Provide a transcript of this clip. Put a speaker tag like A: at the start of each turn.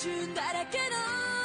A: 矛盾だらけの